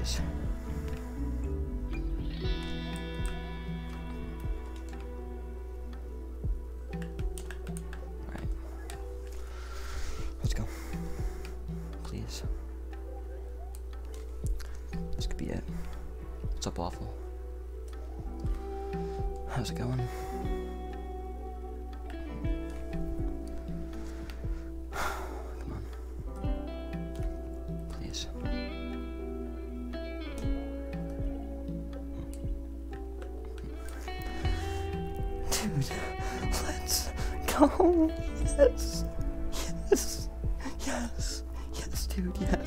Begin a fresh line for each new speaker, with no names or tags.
please. Alright. Let's go. Please. This could be it. What's up, awful? How's it going? Come on. Please. Dude, let's go. Yes. Yes. Yes. Yes, dude, yes.